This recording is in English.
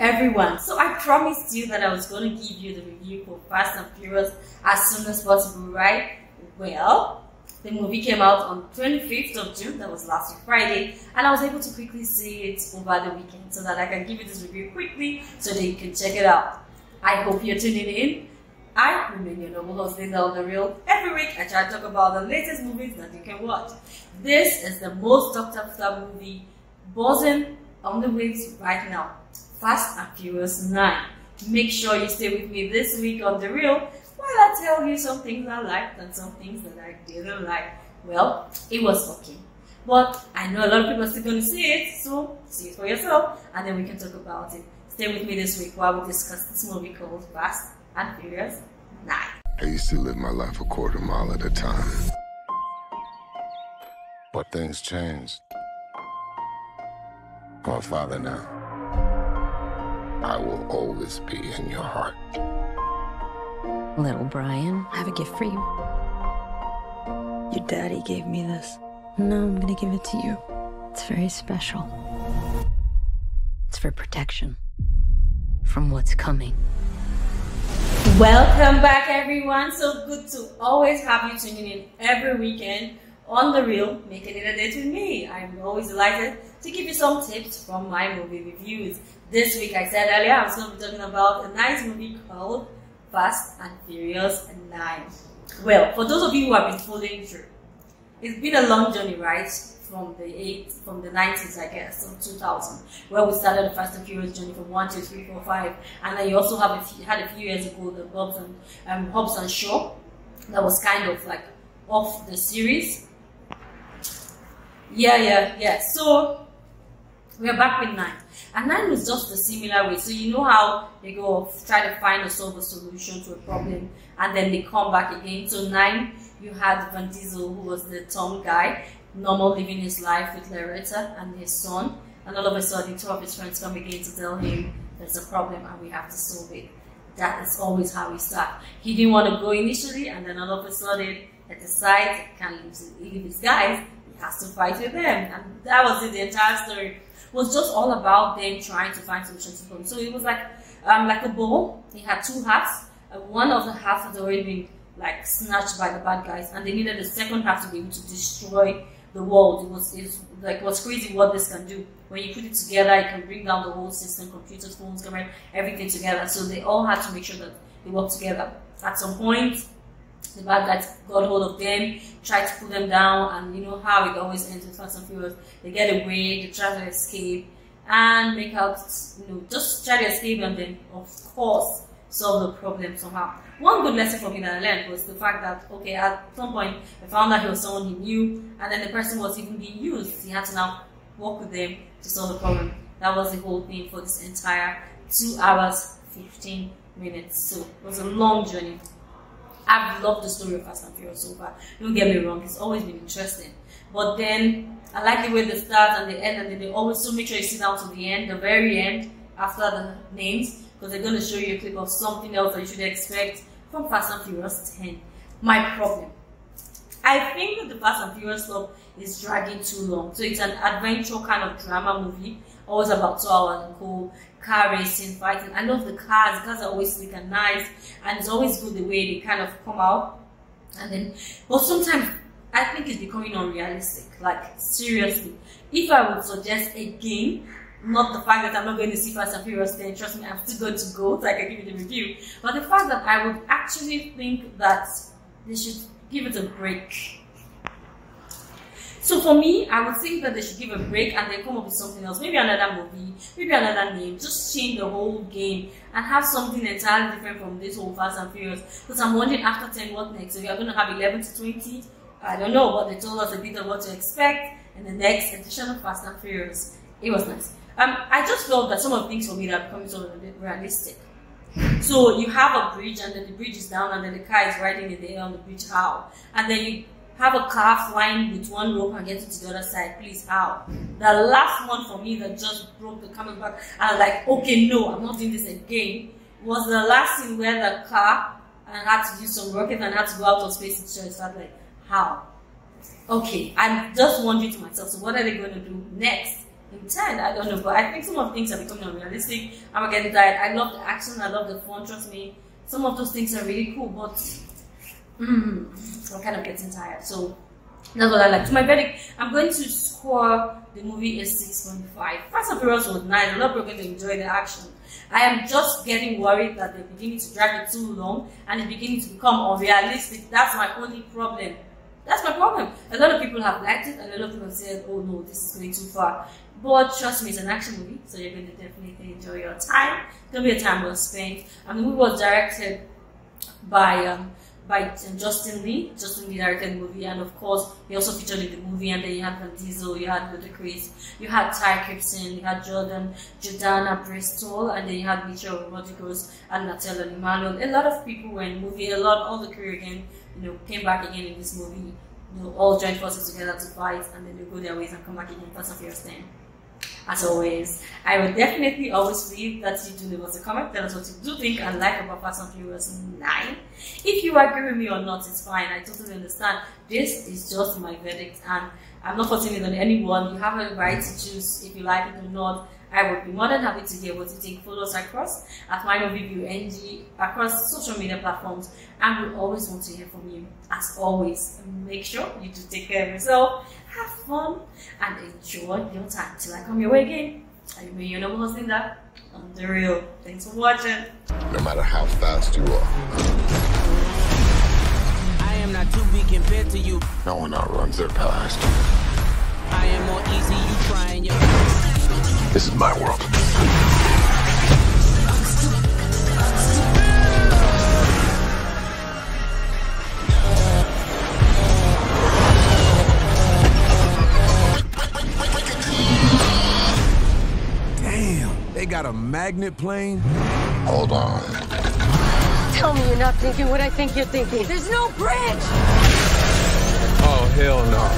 everyone. So I promised you that I was going to give you the review for Fast and Furious as soon as possible, right? Well, the movie came out on 25th of June, that was last week Friday, and I was able to quickly see it over the weekend so that I can give you this review quickly so that you can check it out. I hope you're tuning in. I remain your noble host, Linda on the Reel. Every week I try to talk about the latest movies that you can watch. This is the most talked after movie buzzing on the waves right now. Fast and Furious 9. Make sure you stay with me this week on The Reel while I tell you some things I liked and some things that I didn't like. Well, it was okay. But I know a lot of people are still going to see it, so see it for yourself and then we can talk about it. Stay with me this week while we discuss this movie called Fast and Furious 9. I used to live my life a quarter mile at a time. But things changed. I'm a father now. I will always be in your heart. Little Brian, I have a gift for you. Your daddy gave me this. No, I'm gonna give it to you. It's very special. It's for protection from what's coming. Welcome back, everyone. So good to always have you tuning in every weekend on The Reel, making it a date with me. I'm always delighted to give you some tips from my movie reviews. This week, I said earlier, I was going to be talking about a nice movie called Fast and Furious 9. Well, for those of you who have been following through, it's been a long journey, right? From the eight, from the 90s, I guess, or 2000, where we started the Fast and Furious journey from 1, 2, 3, 4, 5. And then you also have a few, had a few years ago the Hobbs and, um, Hobbs and Shaw, that was kind of like off the series. Yeah, yeah, yeah. So we're back with nine. And nine was just a similar way. So you know how they go try to find or solve a solution to a problem and then they come back again. So nine, you had Vin Diesel who was the Dom guy, normal living his life with Loretta and his son. And all of a sudden two of his friends come again to tell him there's a problem and we have to solve it. That is always how we start. He didn't want to go initially and then all of a sudden he decides he can't leave, leave his guys He has to fight with them. And that was it. The entire story was just all about them trying to find solutions to problems. So it was like um, like a ball. He had two halves. Uh, one of the halves had already been like snatched by the bad guys, and they needed the second half to be able to destroy the world. It was, it was like what's crazy what this can do. When you put it together, it can bring down the whole system, computers, phones, camera, everything together. So they all had to make sure that they work together. At some point, the bad guys got hold of them, tried to pull them down, and you know how it always ends with Fast and Furious. They get away, they try to escape, and make out, you know, just try to escape, and then of course solve the problem somehow. One good lesson for me that I learned was the fact that okay, at some point I found out he was someone he knew, and then the person was even being used. He had to now work with them to solve the problem. That was the whole thing for this entire two hours, 15 minutes. So it was a long journey. I've loved the story of Fast and Furious so far. Don't get me wrong, it's always been interesting. But then I like the way they start and they end, and then they always so make sure you sit down to the end, the very end, after the names, because they're going to show you a clip of something else that you should expect from Fast and Furious 10. My problem. I think the Fast and Furious stuff is dragging too long. So it's an adventure kind of drama movie, always about two hours and cool car racing, fighting. I love the cars. Cars are always slick and nice, and it's always good the way they kind of come out. And then, but sometimes I think it's becoming unrealistic. Like seriously, if I would suggest a game, not the fact that I'm not going to see Fast and Furious 10, trust me, I'm still going to go, so I can give you the review. But the fact that I would actually think that they should give it a break so for me, I would think that they should give a break and then come up with something else. Maybe another movie, maybe another name. Just change the whole game and have something entirely different from this whole Fast and Furious. Because I'm wondering after 10, what next? We are going to have 11 to 20? I don't know, but they told us a bit of what to expect in the next edition of Fast and Furious. It was nice. Um, I just felt that some of the things for me are becoming sort of realistic. So you have a bridge and then the bridge is down and then the car is riding in the air on the bridge. How? And then you have a car flying with one rope and get to the other side. Please, how? The last one for me that just broke the coming back. I was like, okay, no, I'm not doing this again. Was the last scene where the car and had to do some rocket and had to go out of space. So I started like, how? Okay, I'm just wondering to myself, so what are they going to do next? 10. I don't know, but I think some of things are becoming unrealistic. I'm getting tired. I love the action, I love the fun, trust me. Some of those things are really cool, but mm, I'm kind of getting tired. So that's what I like. To my verdict, I'm going to score the movie a 6.5. Fast and Furious was nice. A lot of people are going to enjoy the action. I am just getting worried that they're beginning to drag it too long and it's beginning to become unrealistic. That's my only problem. That's my problem. A lot of people have liked it and a lot of people have said, oh no, this is going too far. But trust me, it's an action movie, so you're going to definitely enjoy your time. It's going to be a time well spent. And the movie was directed by um, by Justin Lin. Justin Lin directed the movie, and of course, he also featured in the movie. And then you had Vin Diesel, you had Ludacris, you had Ty Gibson, you had Jordan, Jordana Bristol, and then you had Michelle Rodriguez and Nathalie Emmanuel. A lot of people were in the movie. A lot, all the crew again, you know, came back again in this movie. You know, all joined forces together to fight, and then they go their ways and come back again. Fast and Furious 10 as always. I would definitely always read that you do leave us a comment, tell us what you do think and like about Fast and Furious 9. If you agree with me or not, it's fine. I totally understand. This is just my verdict and I'm not putting it on anyone. You have a right to choose if you like it or not. I would be more than happy to hear what you think. photos across at my review NG across social media platforms, and we always want to hear from you. As always, make sure you do take care of yourself, have fun, and enjoy your time till I come your way again. I mean, your normal hosting that on the reel. Thanks for watching. No matter how fast you are, I am not too big compared to you. no one outruns their past. I am more easy, you trying your This is my world. Damn, they got a magnet plane? Hold on. Tell me you're not thinking what I think you're thinking. There's no bridge! Oh, hell no.